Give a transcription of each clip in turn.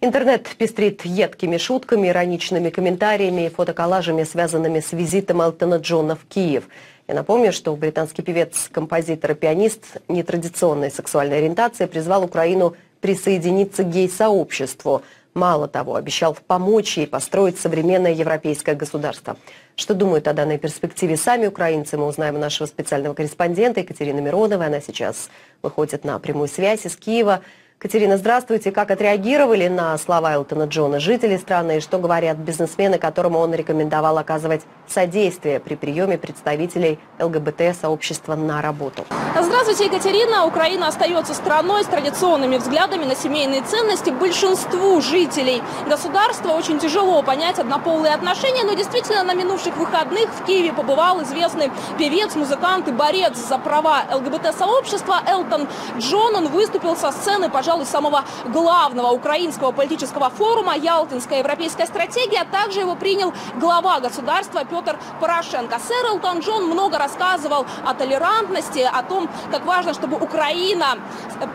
Интернет пестрит едкими шутками, ироничными комментариями и фотоколлажами, связанными с визитом Элтона Джона в Киев. Я напомню, что британский певец, композитор и пианист нетрадиционной сексуальной ориентации призвал Украину присоединиться к гей-сообществу. Мало того, обещал помочь ей построить современное европейское государство. Что думают о данной перспективе сами украинцы, мы узнаем у нашего специального корреспондента Екатерины Мироновой. Она сейчас выходит на прямую связь из Киева. Катерина, здравствуйте. Как отреагировали на слова Элтона Джона жители страны и что говорят бизнесмены, которым он рекомендовал оказывать содействие при приеме представителей ЛГБТ-сообщества на работу? Здравствуйте, Екатерина. Украина остается страной с традиционными взглядами на семейные ценности. Большинству жителей государства очень тяжело понять однополые отношения, но действительно на минувших выходных в Киеве побывал известный певец, музыкант и борец за права ЛГБТ-сообщества Элтон Джон. Он выступил со сцены, пожалуйста, пожалуй, самого главного украинского политического форума «Ялтинская европейская стратегия». Также его принял глава государства Петр Порошенко. Сэр Элтон Джон много рассказывал о толерантности, о том, как важно, чтобы Украина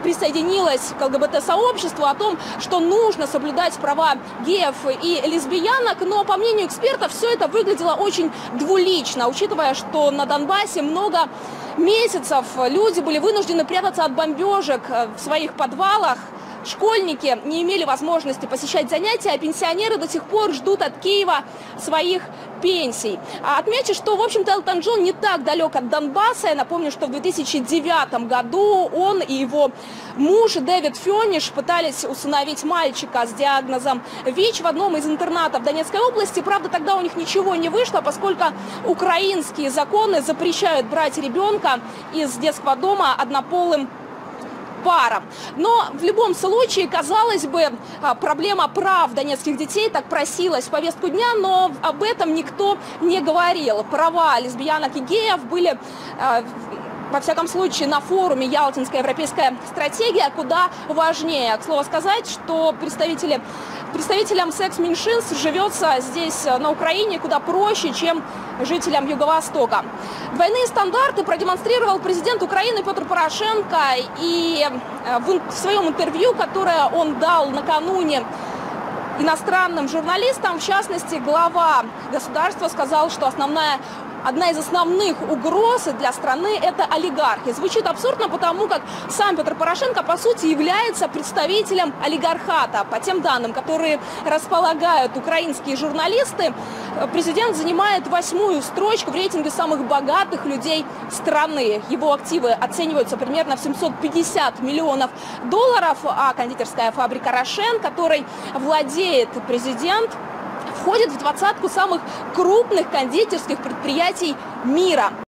присоединилась к ЛГБТ-сообществу, о том, что нужно соблюдать права геев и лесбиянок. Но, по мнению экспертов, все это выглядело очень двулично, учитывая, что на Донбассе много месяцев люди были вынуждены прятаться от бомбежек э, в своих подвалах. Школьники не имели возможности посещать занятия, а пенсионеры до сих пор ждут от Киева своих пенсий. А отмечу, что, в общем-то, Элтон Джон не так далек от Донбасса. Я напомню, что в 2009 году он и его муж Дэвид Фёниш пытались усыновить мальчика с диагнозом ВИЧ в одном из интернатов Донецкой области. Правда, тогда у них ничего не вышло, поскольку украинские законы запрещают брать ребенка из детского дома однополым парам. Но в любом случае, казалось бы, а, проблема прав донецких детей так просилась в повестку дня, но об этом никто не говорил. Права лесбиянок и геев были а, во всяком случае, на форуме «Ялтинская европейская стратегия» куда важнее. К слову сказать, что представители, представителям секс-меньшинств живется здесь, на Украине, куда проще, чем жителям Юго-Востока. Двойные стандарты продемонстрировал президент Украины Петр Порошенко и э, в своем интервью, которое он дал накануне иностранным журналистам, в частности, глава государства сказал, что основная одна из основных угроз для страны – это олигархи. Звучит абсурдно, потому как сам Петр Порошенко, по сути, является представителем олигархата. По тем данным, которые располагают украинские журналисты, президент занимает восьмую строчку в рейтинге самых богатых людей страны. Его активы оцениваются примерно в 750 миллионов долларов, а кондитерская фабрика «Рошен», которой владеет президент, входит в двадцатку самых крупных кондитерских предприятий мира.